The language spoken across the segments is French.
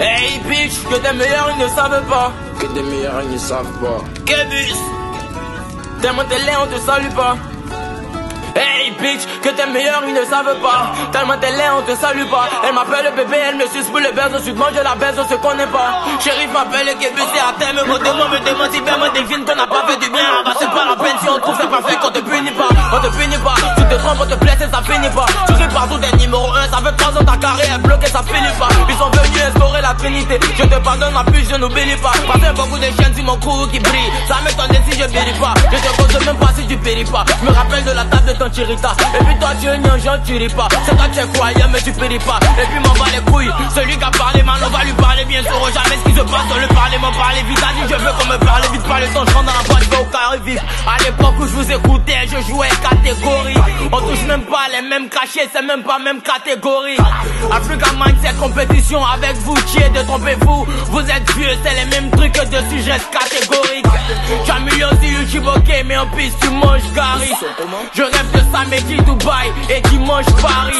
Hey bitch, que tes meilleurs ils ne savent pas. Que tes meilleurs ils ne savent pas. Kebus, tellement t'es laid on te salue pas. Hey bitch, que tes meilleurs ils ne savent pas. Tellement t'es laid on te salue pas. Elle m'appelle le bébé, elle me suce pour le baiser. Ensuite moi je la baise, on se connaît pas. Shérif m'appelle Kebus et à terme me demande, me demande si bien me devine qu'on n'a pas fait du bien. Ah bah c'est pas la peine si on trouve c'est pas fait qu'on te punit pas. On te punit pas. Tu te trompes, on te blesse et ça finit pas. Tu ris partout des numéros 1, ça fait 3 ans ta carrière est bloquée, ça finit pas. Ils sont Je te pardonne ma plus, je n'oublie pas. Parce beaucoup de chiens sur mon cou qui brille. Ça m'étonne si je bénis pas. Je te cause même pas pas. Je me rappelle de la table de ton chirita. Et puis toi tu es un tu ris pas. C'est toi tu es croyant mais tu péris pas. Et puis m'en va les couilles. Celui qui a parlé mal, on va lui parler bien sûr. Jamais ce qui se passe, on le parler, m'en parler vite. A dit je veux qu'on me parle vite, parle le temps, je dans la boîte, au carré vif. À l'époque où je vous écoutais, je jouais catégorie. On touche même pas les mêmes cachets, c'est même pas même catégorie. Africa Mindset compétition avec vous, qui est de tromper-vous. Vous êtes vieux, c'est les mêmes trucs que de sujets catégoriques. En piste tu manges Gary. Je rêve de Samedi Dubaï et qui mange Paris.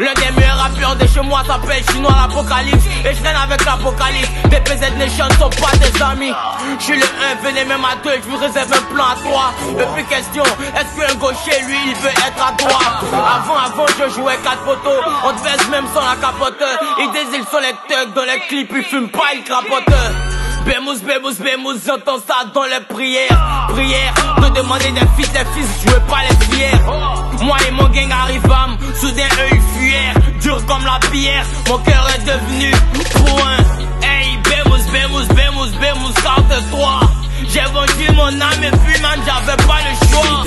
L'un des meilleurs rappeurs de chez moi s'appelle Chinois l'Apocalypse. Et je traîne avec l'Apocalypse. Des PZ Nation sont pas des amis. Je suis le 1, venez même à deux, je vous réserve un plan à trois. Et puis question, est-ce qu'un gaucher lui il veut être à droite? Avant, avant je jouais quatre photos. On te baisse même sans la capote. Ils ils sont les thugs dans les clips, ils fument pas, ils crapotent. Bémous, bémous, bémous, j'entends ça dans les prières. Prières, de demander des fils, des fils, je veux pas les fiers. Moi et mon gang arrivent à soudain eux ils fuirent. Dur comme la pierre, mon cœur est devenu point. Hey, bémous, bémous, bémous, bémous, carte-toi. J'ai vendu mon âme et puis man j'avais pas le choix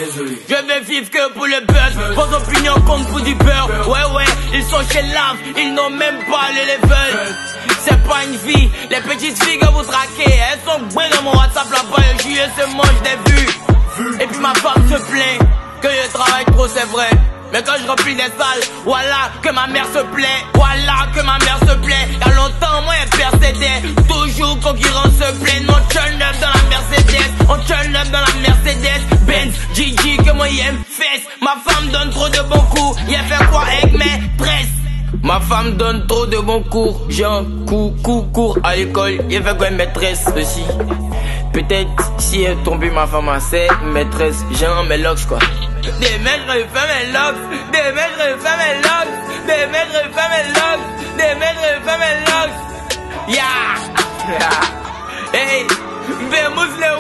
Je vais vivre que pour le buzz Vos opinions comptent pour du beurre Ouais ouais ils sont chez l'âme Ils n'ont même pas le level pas une vie Les petites filles que vous traquez Elles sont brûlées dans mon WhatsApp là-bas Le juillet se mange des vues Et puis ma femme se plaint Que je travaille trop c'est vrai mais quand je remplis des salles, voilà que ma mère se plaît, voilà que ma mère se plaît. Y'a longtemps, moi, elle persédait, toujours concurrent se plaît. Non, turn up dans la Mercedes, on turn up dans la Mercedes. Benz, Gigi, que moi, aime fesse. Ma femme donne trop de bons coups, y'a fait quoi avec mes? Ma femme donne trop de bons cours, j'ai un coup, coup, cours à l'école, y'a fait quoi maîtresse aussi? Peut-être si elle tombé ma femme à ses maîtresse, j'ai un mélox quoi. Des maîtres fais mes locks, des maîtres fais mes locks, des maîtres fais mes locks, des maîtres fais mes locks. Ya, yeah. hey, le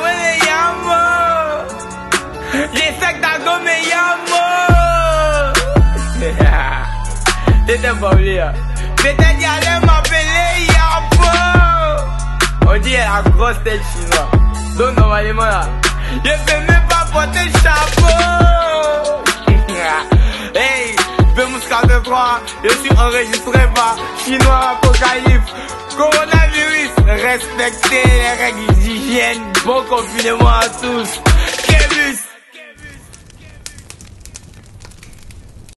T'étais pas oublié. Peut-être y allait m'appeler Yabo. On dit la grosse tête chinoise. Donc normalement là, je peux même pas porter le chapeau. hey, Bemus 43, je suis enregistré par Chinois Apocalypse. Coronavirus, respectez les règles d'hygiène. Bon confinement à tous.